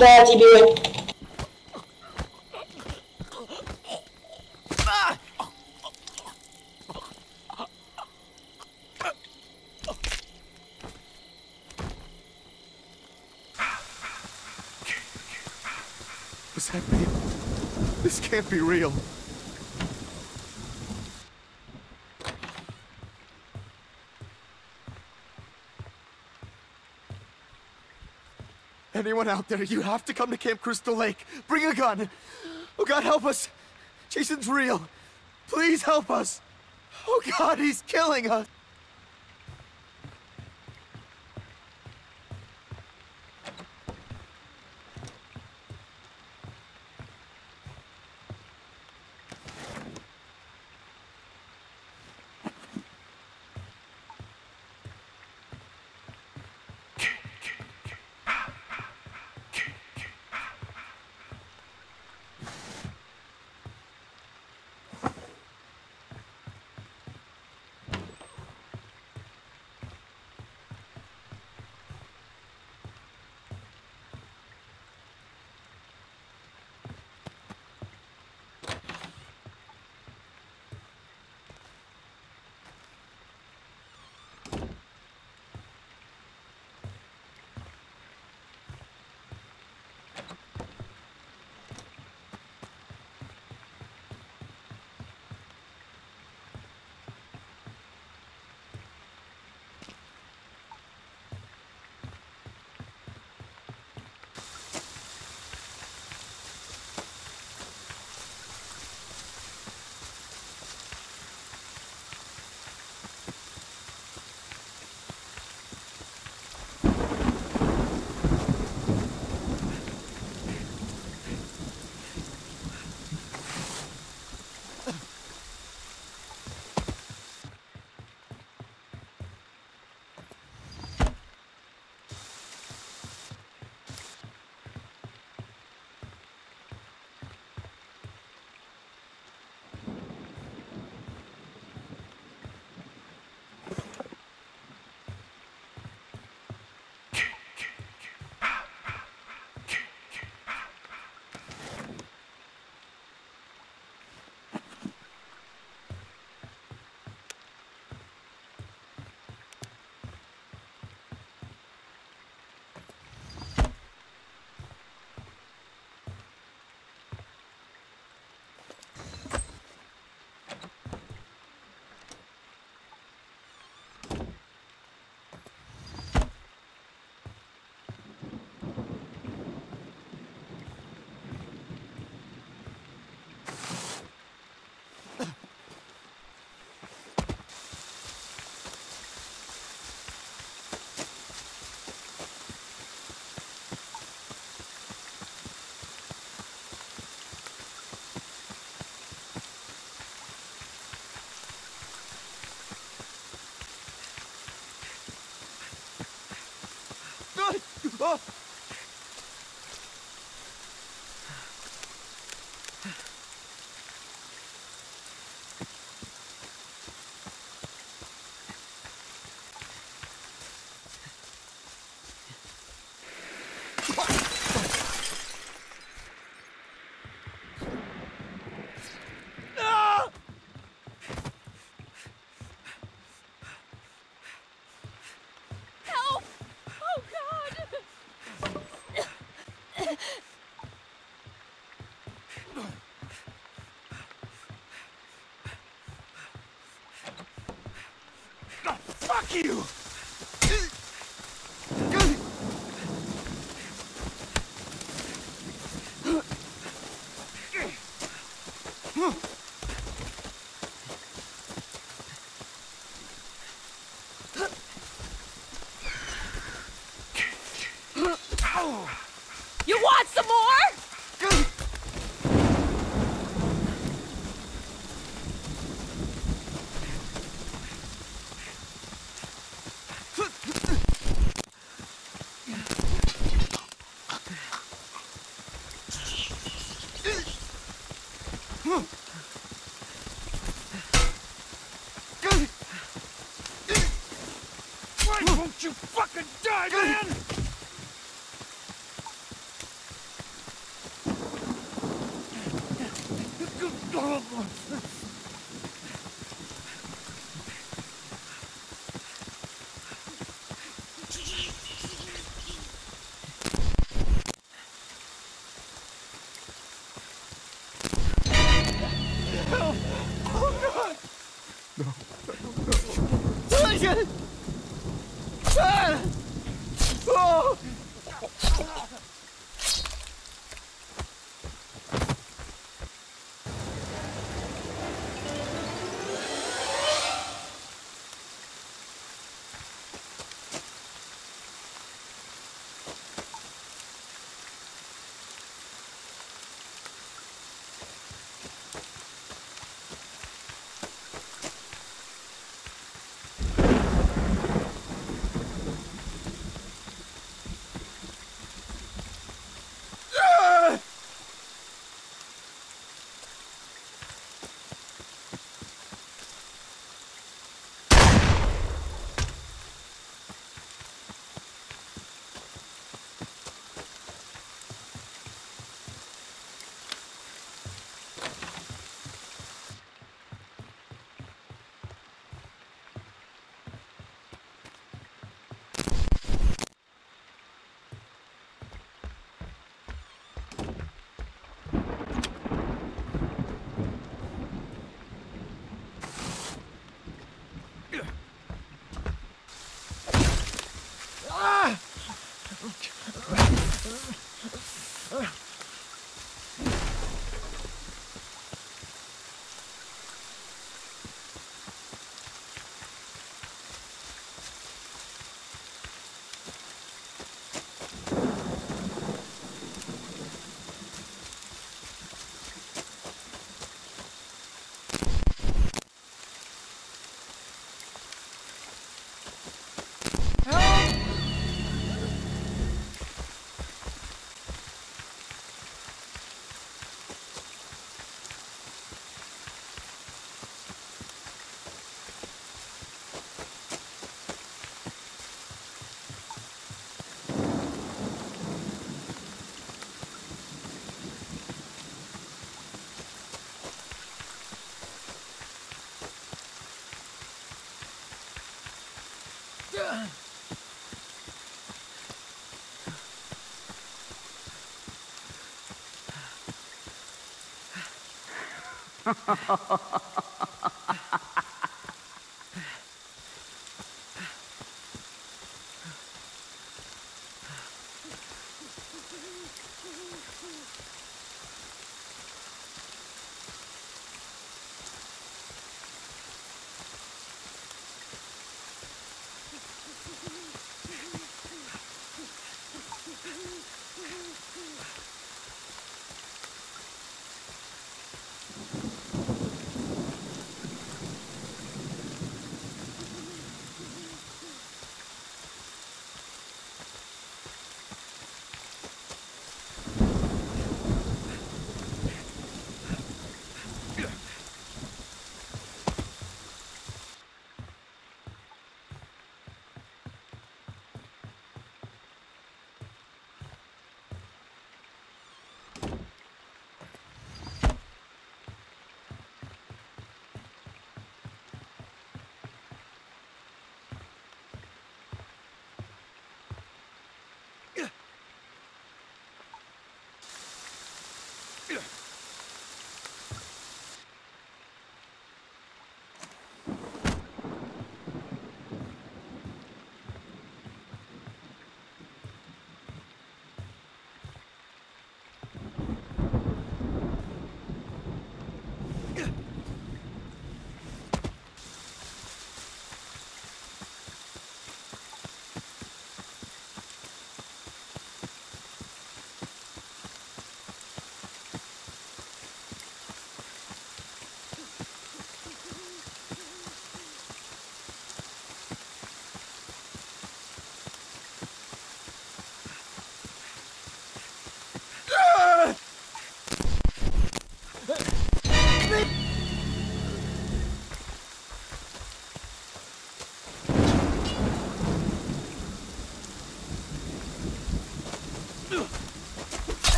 Bati były. What's happening? This can't be real. Anyone out there, you have to come to Camp Crystal Lake. Bring a gun. Oh God, help us. Jason's real. Please help us. Oh God, he's killing us. You Yeah, I...